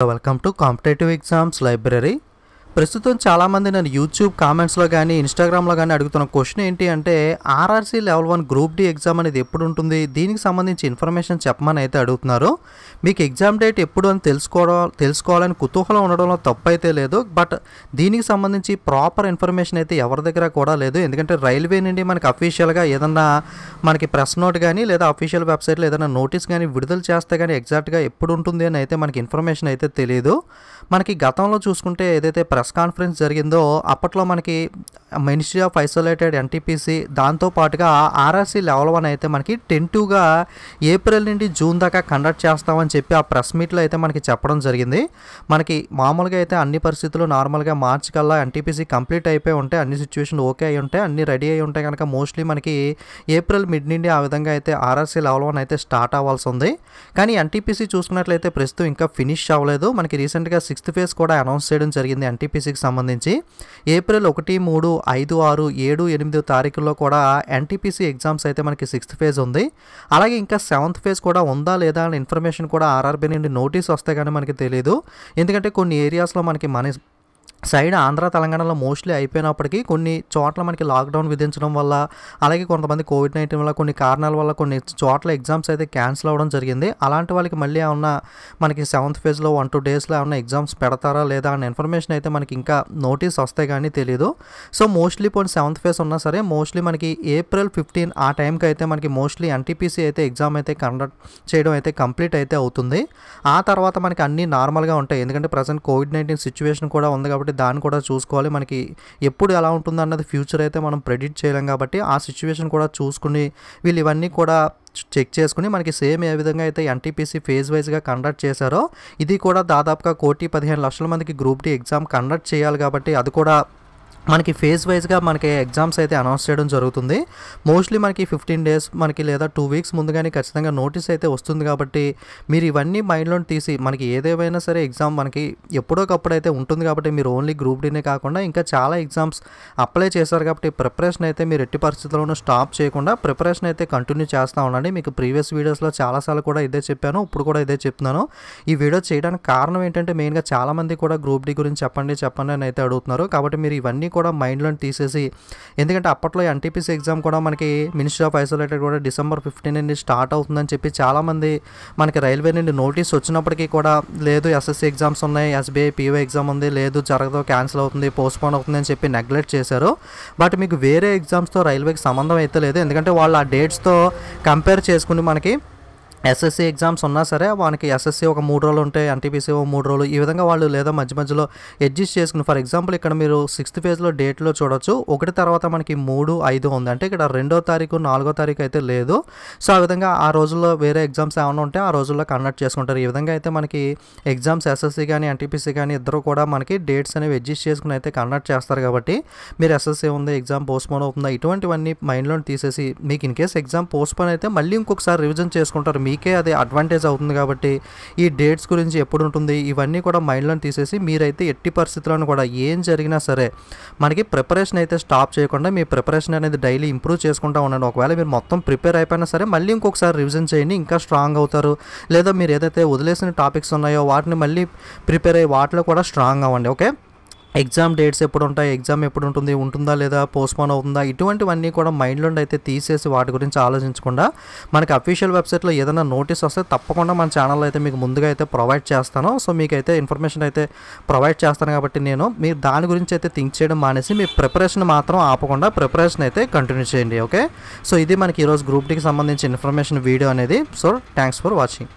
Welcome to competitive exams library ప్రస్తుతం చాలామంది నన్ను యూట్యూబ్ కామెంట్స్లో కానీ ఇన్స్టాగ్రామ్లో కానీ అడుగుతున్న క్వశ్చన్ ఏంటి అంటే RRC level one group D exam అనేది ఎప్పుడు ఉంటుంది? దీనికి సంబంధించి ఇన్ఫర్మేషన్ చెప్పమని అయితే అడుగుతున్నారు. మీకు ఎగ్జామ్ డేట్ ఎప్పుడు అని తెలుసుకోవడం తెలుసుకోవాలని కుతూహలం ఉండడంలో తప్పు అయితే లేదు. బట్ దీనికి సంబంధించి ప్రాపర్ ఇన్ఫర్మేషన్ అయితే ఎవరి దగ్గర కూడా లేదు. ఎందుకంటే రైల్వే నుండి మనకి అఫీషియల్గా ఏదన్నా మనకి ప్రెస్ నోట్ కానీ లేదా అఫీషియల్ వెబ్సైట్లో ఏదైనా నోటీస్ కానీ విడుదల చేస్తే కానీ ఎగ్జాక్ట్గా ఎప్పుడు ఉంటుంది అని అయితే మనకి ఇన్ఫర్మేషన్ అయితే తెలియదు మనకి గతంలో చూసుకుంటే ఏదైతే ప్రెస్ కాన్ఫరెన్స్ జరిగిందో అప్పట్లో మనకి మినిస్ట్రీ ఆఫ్ ఐసోలేటెడ్ ఎన్టీపీసీ దాంతో పాటుగా ఆర్ఆర్సీ లెవెల్ వన్ అయితే మనకి టెంటుగా ఏప్రిల్ నుండి జూన్ దాకా కండక్ట్ చేస్తామని చెప్పి ఆ ప్రెస్ మీట్లో అయితే మనకి చెప్పడం జరిగింది. మనకి మామూలుగా అయితే అన్ని పరిస్థితులు నార్మల్గా మార్చ్ కల్లా ఎన్టీపీసీ కంప్లీట్ అయిపోయి ఉంటే అన్ని సిచ్యువేషన్ ఓకే అయి ఉంటాయి అన్ని రెడీ అయి ఉంటాయి కనుక మోస్ట్లీ మనకి ఏప్రిల్ మిడ్ నుండి ఆ విధంగా అయితే ఆర్ఆర్సీ లెవెల్ వన్ అయితే స్టార్ట్ అవ్వాల్సి ఉంది. కానీ ఎన్టీపీసీ చూసుకున్నట్లయితే ప్రస్తుతం ఇంకా ఫినిష్ అవ్వలేదు. మనకి రీసెంట్గా సిక్స్త్ ఫేజ్ కూడా అనౌన్స్ చేయడం జరిగింది ఎన్టీపీసీకి సంబంధించి ఏప్రిల్ ఒకటి మూడు ఐదు ఆరు ఏడు ఎనిమిదో తారీఖుల్లో కూడా ఎన్టీపీసీ ఎగ్జామ్స్ అయితే మనకి సిక్స్త్ ఫేజ్ ఉంది. అలాగే ఇంకా సెవెంత్ ఫేజ్ కూడా ఉందా లేదా అనే ఇన్ఫర్మేషన్ కూడా ఆర్ఆర్బీ నుండి నోటీస్ వస్తే కానీ మనకి తెలియదు ఎందుకంటే కొన్ని ఏరియాస్లో మనకి మనీ సైడ్ ఆంధ్ర తెలంగాణలో మోస్ట్లీ అయిపోయినప్పటికీ కొన్ని చోట్ల మనకి లాక్డౌన్ విధించడం వల్ల అలాగే కొంతమంది కోవిడ్ నైన్టీన్ వల్ల కొన్ని కారణాల వల్ల కొన్ని చోట్ల ఎగ్జామ్స్ అయితే క్యాన్సిల్ అవ్వడం జరిగింది. అలాంటి వాళ్ళకి మళ్ళీ ఏమన్నా మనకి సెవెంత్ ఫేజ్లో వన్ టూ డేస్లో ఏమన్నా ఎగ్జామ్స్ పెడతారా లేదా అనే ఇన్ఫర్మేషన్ అయితే మనకి ఇంకా నోటీస్ వస్తాయి కానీ తెలియదు సో మోస్ట్లీ పోనీ సెవెంత్ ఫేజ్ ఉన్నా సరే మోస్ట్లీ మనకి ఏప్రిల్ ఫిఫ్టీన్ ఆ టైంకి అయితే మనకి మోస్ట్లీ ఎన్టీపీసీ అయితే ఎగ్జామ్ అయితే కండక్ట్ చేయడం అయితే కంప్లీట్ అయితే అవుతుంది. ఆ తర్వాత మనకి అన్నీ నార్మల్గా ఉంటాయి. ఎందుకంటే ప్రజెంట్ కోవిడ్ నైన్టీన్ సిచ్యువేషన్ కూడా ఉంది కాబట్టి దాన్ని కూడా చూసుకోవాలి. మనకి ఎప్పుడు ఎలా ఉంటుంది అన్నది ఫ్యూచర్ అయితే మనం ప్రెడిక్ట్ చేయలేం కాబట్టి ఆ సిచ్యువేషన్ కూడా చూసుకుని వీళ్ళు ఇవన్నీ కూడా చెక్ చేసుకుని మనకి సేమ్ ఏ విధంగా అయితే ఎన్టీపీసీ ఫేజ్ వైజ్గా కండక్ట్ చేశారో ఇది కూడా దాదాపుగా కోటి పదిహేను లక్షల మందికి గ్రూప్ డి ఎగ్జామ్ కండక్ట్ చేయాలి కాబట్టి అది కూడా మనకి ఫేజ్ వైజ్గా మనకి ఎగ్జామ్స్ అయితే అనౌన్స్ చేయడం జరుగుతుంది. మోస్ట్లీ మనకి ఫిఫ్టీన్ డేస్ మనకి లేదా టూ వీక్స్ ముందుగానే ఖచ్చితంగా నోటీస్ అయితే వస్తుంది కాబట్టి మీరు ఇవన్నీ మైండ్లో తీసి మనకి ఏదేమైనా సరే ఎగ్జామ్ మనకి ఎప్పుడోకప్పుడు అయితే ఉంటుంది కాబట్టి మీరు ఓన్లీ గ్రూప్ డీనే కాకుండా ఇంకా చాలా ఎగ్జామ్స్ అప్లై చేశారు కాబట్టి ప్రిపరేషన్ అయితే మీరు ఎట్టి పరిస్థితుల్లోనూ స్టాప్ చేయకుండా ప్రిపరేషన్ అయితే కంటిన్యూ చేస్తూ ఉండండి. మీకు ప్రీవియస్ వీడియోస్లో చాలాసార్లు కూడా ఇదే చెప్పాను ఇప్పుడు కూడా ఇదే చెప్తున్నాను. ఈ వీడియో చేయడానికి కారణం ఏంటంటే మెయిన్గా చాలామంది కూడా గ్రూప్ డి గురించి చెప్పండి చెప్పండి అని అయితే అడుగుతున్నారు. కాబట్టి మీరు ఇవన్నీ కూడా మైండ్లోని తీసేసి ఎందుకంటే అప్పట్లో ఎన్టీపీసీ ఎగ్జామ్ కూడా మనకి మినిస్ట్రీ ఆఫ్ ఐసోలేటెడ్ కూడా డిసెంబర్ ఫిఫ్టీన్ నుండి స్టార్ట్ అవుతుందని చెప్పి చాలామంది మనకి రైల్వే నుండి నోటీస్ వచ్చినప్పటికీ కూడా లేదు ఎస్ఎస్సీ ఎగ్జామ్స్ ఉన్నాయి ఎస్బీఐ పీఓ ఎగ్జామ్ ఉంది లేదు జరగదు క్యాన్సిల్ అవుతుంది పోస్ట్పోన్ అవుతుంది అని చెప్పి నెగ్లెక్ట్ చేశారు. బట్ మీకు వేరే ఎగ్జామ్స్తో రైల్వేకి సంబంధం అయితే లేదు. ఎందుకంటే వాళ్ళు ఆ డేట్స్తో కంపేర్ చేసుకుని మనకి ఎస్ఎస్సి ఎగ్జామ్స్ ఉన్నా సరే వానికి ఎస్ఎస్సి ఒక మూడు రోజులు ఉంటాయి ఎన్టీపీసీ ఒక మూడు రోజులు. ఈ విధంగా వాళ్ళు లేదా మధ్య మధ్యలో అడ్జస్ట్ చేసుకుని ఫర్ ఎగ్జాంపుల్ ఇక్కడ మీరు సిక్స్త్ ఫేజ్లో డేట్లో చూడొచ్చు. ఒకటి తర్వాత మనకి మూడు ఐదు ఉంది. అంటే ఇక్కడ రెండో తారీఖు నాలుగో తారీఖు అయితే లేదు. సో ఆ విధంగా ఆ రోజుల్లో వేరే ఎగ్జామ్స్ ఏమైనా ఉంటే ఆ రోజుల్లో కండక్ట్ చేసుకుంటారు. ఈ విధంగా అయితే మనకి ఎగ్జామ్స్ ఎస్ఎస్సి కానీ ఎన్టీపీసీ కానీ ఇద్దరు కూడా మనకి డేట్స్ అనేవి అడ్జస్ట్ చేసుకుని అయితే కండక్ట్ చేస్తారు కాబట్టి మీరు ఎస్ఎస్సి ఉంది ఎగ్జామ్ పోస్ట్పోన్ అవుతుందా? ఇటువంటివన్నీ మైండ్లో తీసేసి మీకు ఇన్ కేస్ ఎగ్జామ్ పోస్ట్పోన్ అయితే మళ్ళీ ఇంకొకసారి రివిజన్ చేసుకుంటారు. మీకే అది అడ్వాంటేజ్ అవుతుంది కాబట్టి ఈ డేట్స్ గురించి ఎప్పుడు ఉంటుంది ఇవన్నీ కూడా మైండ్లో తీసేసి మీరైతే ఎట్టి పరిస్థితులను కూడా ఏం జరిగినా సరే మనకి ప్రిపరేషన్ అయితే స్టాప్ చేయకుండా మీ ప్రిపరేషన్ అనేది డైలీ ఇంప్రూవ్ చేసుకుంటూ ఉండండి. ఒకవేళ మీరు మొత్తం ప్రిపేర్ అయిపోయినా సరే మళ్ళీ ఇంకొకసారి రివిజన్ చేయండి ఇంకా స్ట్రాంగ్ అవుతారు. లేదా మీరు ఏదైతే వదిలేసిన టాపిక్స్ ఉన్నాయో వాటిని మళ్ళీ ప్రిపేర్ అయ్యి వాటిలో కూడా స్ట్రాంగ్ అవ్వండి ఓకే ఎగ్జామ్ డేట్స్ ఎప్పుడు ఉంటాయి ఎగ్జామ్ ఎప్పుడు ఉంటుంది ఉంటుందా లేదా పోస్ట్పోన్ అవుతుందా ఇటువంటివన్నీ కూడా మైండ్లో అయితే తీసేసి వాటి గురించి ఆలోచించకుండా మనకి అఫీషియల్ వెబ్సైట్లో ఏదైనా నోటీస్ వస్తే తప్పకుండా మన ఛానల్లో అయితే మీకు ముందుగా అయితే ప్రొవైడ్ చేస్తాను. సో మీకు అయితే ఇన్ఫర్మేషన్ అయితే ప్రొవైడ్ చేస్తాను కాబట్టి నేను మీరు దాని గురించి అయితే థింక్ చేయడం మానేసి మీ ప్రిపరేషన్ మాత్రం ఆపకుండా ప్రిపరేషన్ అయితే కంటిన్యూ చేయండి ఓకే? సో ఇది మనకి ఈరోజు గ్రూప్ డికి సంబంధించిన ఇన్ఫర్మేషన్ వీడియో అనేది. So thanks for watching.